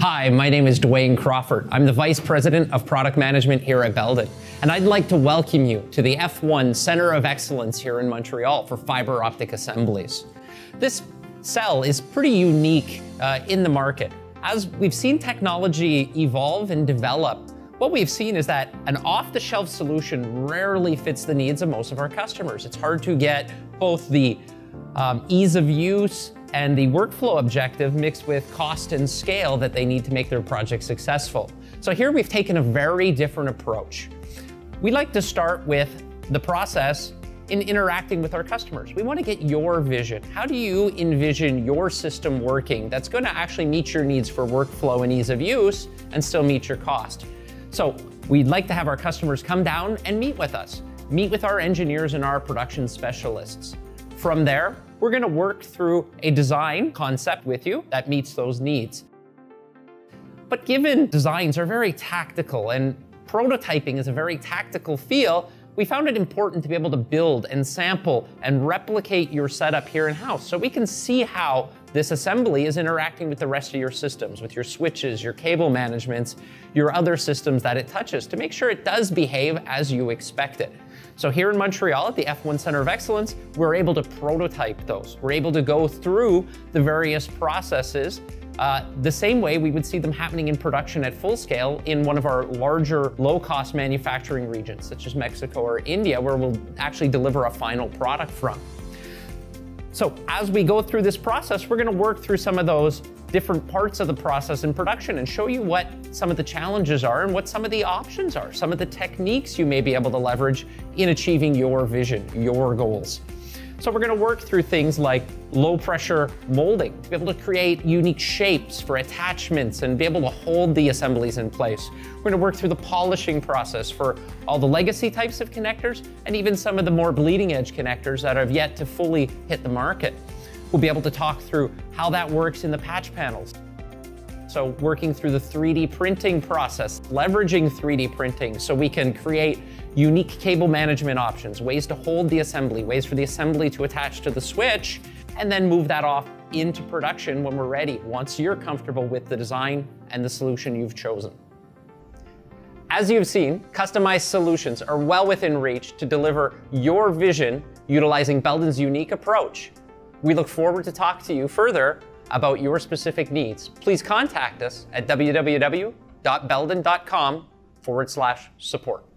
Hi, my name is Dwayne Crawford. I'm the Vice President of Product Management here at Belden, and I'd like to welcome you to the F1 Center of Excellence here in Montreal for fiber optic assemblies. This cell is pretty unique uh, in the market. As we've seen technology evolve and develop, what we've seen is that an off-the-shelf solution rarely fits the needs of most of our customers. It's hard to get both the um, ease of use and the workflow objective mixed with cost and scale that they need to make their project successful. So here we've taken a very different approach. We like to start with the process in interacting with our customers. We want to get your vision. How do you envision your system working that's going to actually meet your needs for workflow and ease of use and still meet your cost? So we'd like to have our customers come down and meet with us, meet with our engineers and our production specialists. From there, we're gonna work through a design concept with you that meets those needs. But given designs are very tactical and prototyping is a very tactical feel, we found it important to be able to build and sample and replicate your setup here in-house so we can see how this assembly is interacting with the rest of your systems, with your switches, your cable managements, your other systems that it touches to make sure it does behave as you expect it. So here in Montreal at the F1 Center of Excellence, we're able to prototype those. We're able to go through the various processes uh, the same way we would see them happening in production at full scale in one of our larger low-cost manufacturing regions, such as Mexico or India, where we'll actually deliver a final product from. So as we go through this process, we're gonna work through some of those different parts of the process in production and show you what some of the challenges are and what some of the options are, some of the techniques you may be able to leverage in achieving your vision, your goals. So we're gonna work through things like low pressure molding to be able to create unique shapes for attachments and be able to hold the assemblies in place. We're gonna work through the polishing process for all the legacy types of connectors and even some of the more bleeding edge connectors that have yet to fully hit the market. We'll be able to talk through how that works in the patch panels. So working through the 3D printing process, leveraging 3D printing so we can create unique cable management options, ways to hold the assembly, ways for the assembly to attach to the switch, and then move that off into production when we're ready, once you're comfortable with the design and the solution you've chosen. As you've seen, customized solutions are well within reach to deliver your vision utilizing Belden's unique approach. We look forward to talk to you further about your specific needs. Please contact us at www.belden.com forward slash support.